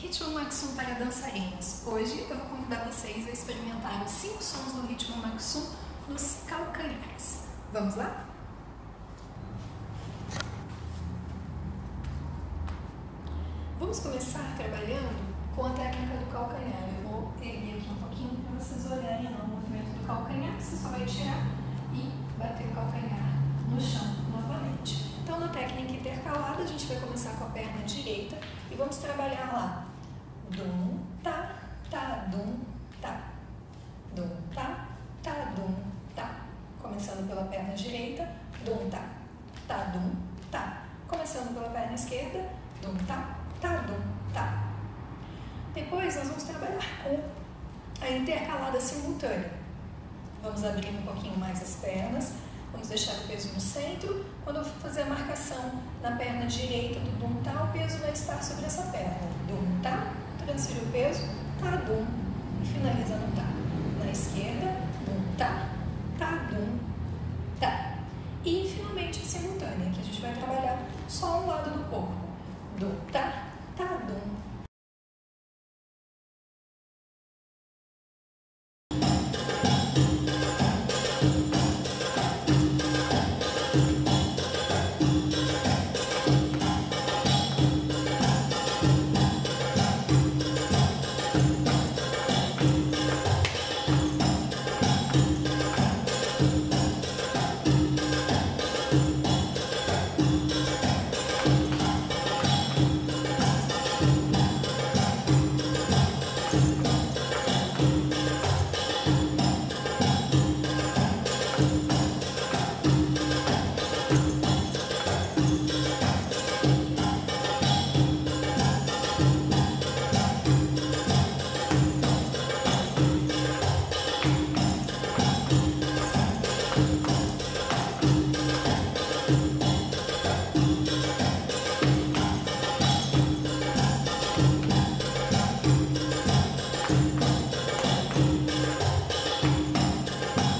Ritmo Maxum para dançarinos. Hoje eu vou convidar vocês a experimentar os cinco sons do ritmo Maxum nos calcanhares. Vamos lá? Vamos começar trabalhando com a técnica do calcanhar. Eu vou erguer aqui um pouquinho para vocês olharem o movimento do calcanhar. Você só vai tirar e bater o calcanhar no chão novamente. Então, na técnica intercalada, a gente vai começar com a perna direita e vamos trabalhar lá. Dum, tá, tá, dum, tá. Dum, tá, tá, dum, tá. Começando pela perna direita, dum, tá, tá, dum, tá. Começando pela perna esquerda, dum, tá, tá, dum, tá. Depois nós vamos trabalhar com a intercalada simultânea. Vamos abrir um pouquinho mais as pernas, vamos deixar o peso no centro. Quando eu for fazer a marcação na perna direita do dum tá, o peso vai estar sobre essa perna. Dum tá, transfere o peso, tá, dum, e finaliza no tá. Na esquerda, dum tá, tá, dum, tá. E finalmente a simultânea, que a gente vai trabalhar só um lado do corpo. Dum tá,